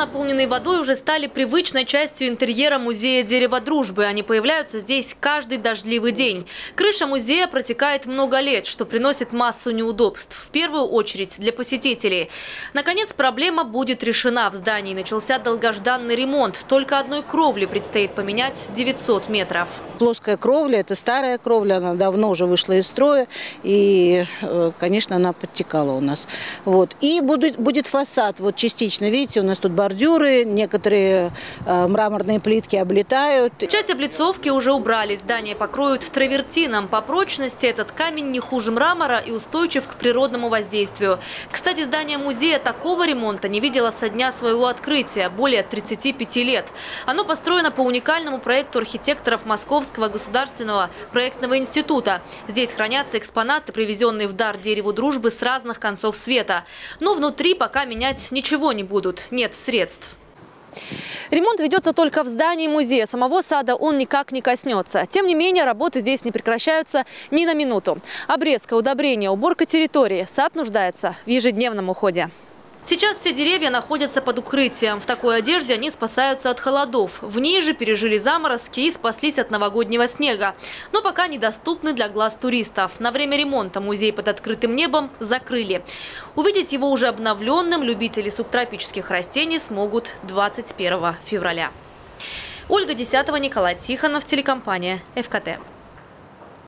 наполненные водой, уже стали привычной частью интерьера музея дерева дружбы. Они появляются здесь каждый дождливый день. Крыша музея протекает много лет, что приносит массу неудобств. В первую очередь для посетителей. Наконец, проблема будет решена. В здании начался долгожданный ремонт. Только одной кровли предстоит поменять 900 метров. Плоская кровля – это старая кровля, она давно уже вышла из строя. И, э, конечно, она подтекала у нас. Вот. И будет, будет фасад вот частично. Видите, у нас тут бордюры, некоторые э, мраморные плитки облетают. Часть облицовки уже убрали. Здание покроют травертином. По прочности этот камень не хуже мрамора и устойчив к природному воздействию. Кстати, здание музея такого ремонта не видело со дня своего открытия, более 35 лет. Оно построено по уникальному проекту архитекторов Московского государственного проектного института. Здесь хранятся экспонаты, привезенные в дар дереву дружбы с разных концов света. Но внутри пока менять ничего не будут. Нет средств. Ремонт ведется только в здании музея. Самого сада он никак не коснется. Тем не менее, работы здесь не прекращаются ни на минуту. Обрезка, удобрение, уборка территории. Сад нуждается в ежедневном уходе. Сейчас все деревья находятся под укрытием. В такой одежде они спасаются от холодов. В ней же пережили заморозки и спаслись от новогоднего снега. Но пока недоступны для глаз туристов. На время ремонта музей под открытым небом закрыли. Увидеть его уже обновленным любители субтропических растений смогут 21 февраля. Ольга Десятого, Николай Тихонов, телекомпания «ФКТ».